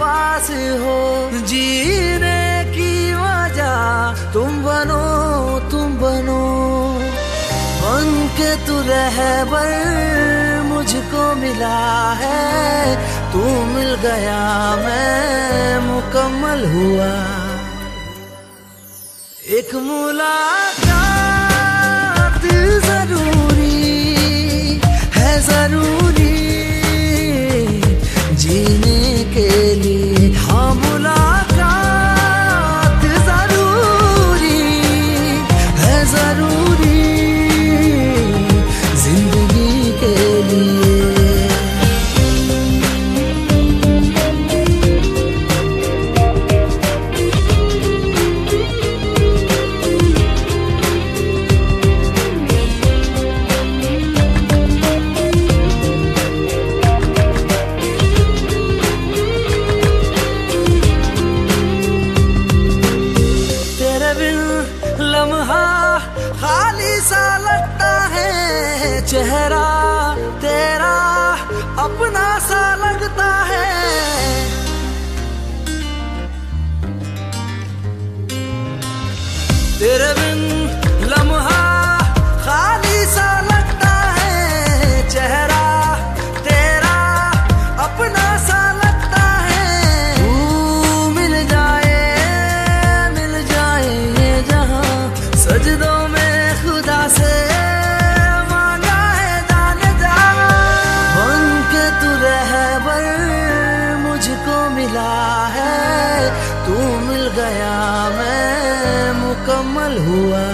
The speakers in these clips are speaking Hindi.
पास हो। जीने की वजह तुम बनो तुम बनो। बन के तू रहबर मुझको मिला है, तू मिल गया मैं, मुकम्मल हुआ। एक मुलाकात ज़रूरी है, ज़रूरी चेहरा तेरा अपना सा लगता है। तेरे बिन रहबर मुझको मिला है। तू मिल गया मैं मुकम्मल हुआ।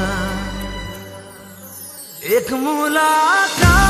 एक मुलाकात